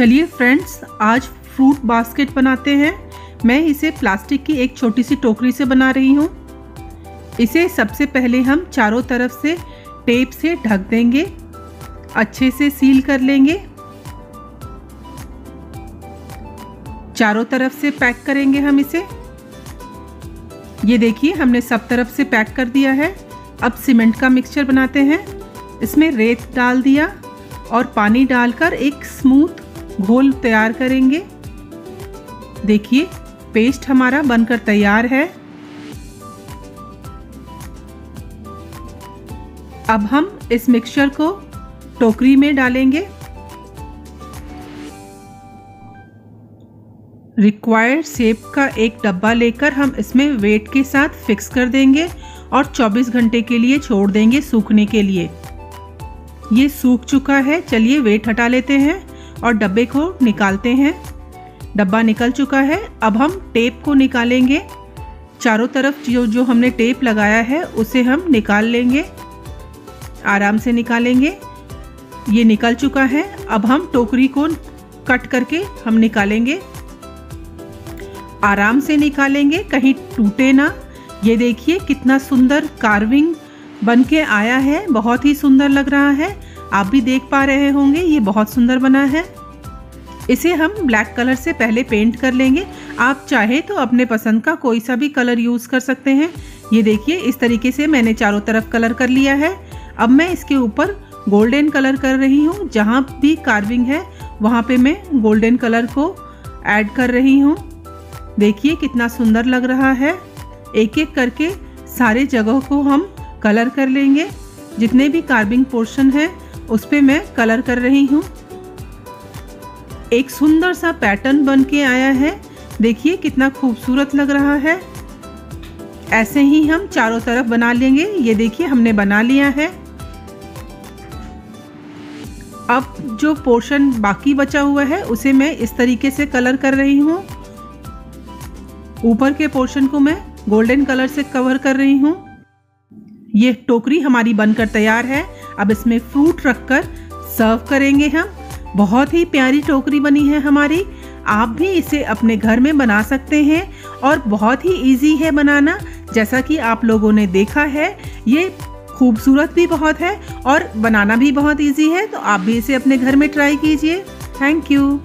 चलिए फ्रेंड्स आज fruit basket बनाते हैं। मैं इसे प्लास्टिक की एक छोटी सी टोकरी से बना रही हूँ। इसे सबसे पहले हम चारों तरफ़ से टेप से ढक देंगे। अच्छे से सील कर लेंगे। चारों तरफ़ से पैक करेंगे हम इसे। ये देखिए, हमने सब तरफ़ से पैक कर दिया है। अब सीमेंट का मिक्सचर बनाते हैं। इसमें रेत डाल दिया और पानी डालकर एक स्मूथ घोल तैयार करेंगे। देखिए, पेस्ट हमारा बनकर तैयार है। अब हम इस मिक्सचर को टोकरी में डालेंगे। रिक्वायर्ड शेप का एक डब्बा लेकर हम इसमें वेट के साथ फिक्स कर देंगे और 24 घंटे के लिए छोड़ देंगे सूखने के लिए। ये सूख चुका है, चलिए वेट हटा लेते हैं। और डब्बे को निकालते हैं। डब्बा निकल चुका है। अब हम टेप को निकालेंगे। चारों तरफ़ जो जो हमने टेप लगाया है, उसे हम निकाल लेंगे। आराम से निकालेंगे। ये निकल चुका है। अब हम टोकरी को कट करके हम निकालेंगे। आराम से निकालेंगे। कहीं टूटे ना। ये देखिए कितना सुंदर कार्विंग बन के आया है। बहुत ही सुंदर लग रहा है। आप भी देख पा रहे होंगे, ये बहुत सुंदर बना है। इसे हम ब्लैक कलर से पहले पेंट कर लेंगे। आप चाहे तो अपने पसंद का कोई सा भी कलर यूज़ कर सकते हैं। ये देखिए, इस तरीके से मैंने चारों तरफ़ कलर कर लिया है। अब मैं इसके ऊपर गोल्डन कलर कर रही हूँ। जहाँ भी कार्विंग है, वहाँ पे मैं गोल्डन कलर को ऐड कर रही हूँ। देखिए, कितना सुंदर लग रहा है। एक एक करके सारे जगह को हम कलर कर लेंगे। जितने भी कार्विंग पोर्शन है उस पर मैं कलर कर रही हूँ। एक सुंदर सा पैटर्न बन के आया है। देखिए कितना खूबसूरत लग रहा है। ऐसे ही हम चारों तरफ़ बना लेंगे। ये देखिए, हमने बना लिया है। अब जो पोर्शन बाकी बचा हुआ है, उसे मैं इस तरीके से कलर कर रही हूँ। ऊपर के पोर्शन को मैं गोल्डन कलर से कवर कर रही हूँ। ये टोकरी हमारी बनकर तैयार है। अब इसमें फ्रूट रखकर सर्व करेंगे हम। बहुत ही प्यारी टोकरी बनी है हमारी। आप भी इसे अपने घर में बना सकते हैं और बहुत ही इजी है बनाना। जैसा कि आप लोगों ने देखा है, ये खूबसूरत भी बहुत है और बनाना भी बहुत इजी है तो आप भी इसे अपने घर में ट्राई कीजिए। Thank you